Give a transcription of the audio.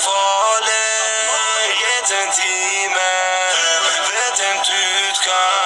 falling, je bent iemand, bent een.